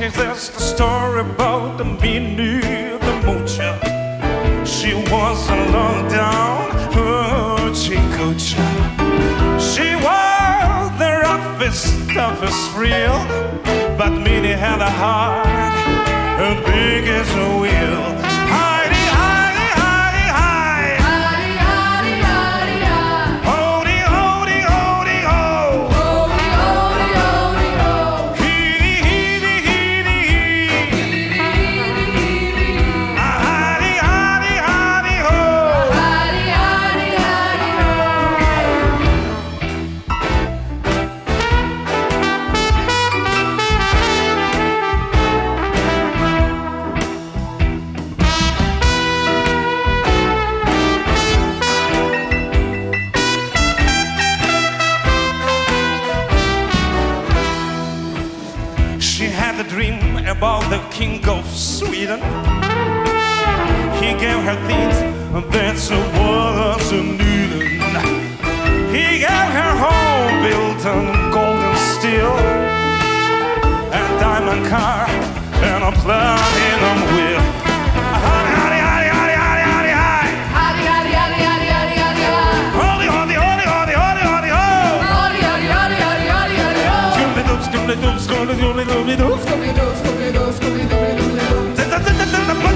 is the story about the Minnie the Moocher? She was alone down her Chicocha. She was the roughest, toughest real, but Minnie had a heart as big as a wheel. Had a dream about the king of Sweden. He gave her things that she was needing. He gave her home built on gold and steel, a diamond car, Scooby-Doo, Scooby-Doo, Scooby-Doo, Scooby-Doo, Scooby-Doo.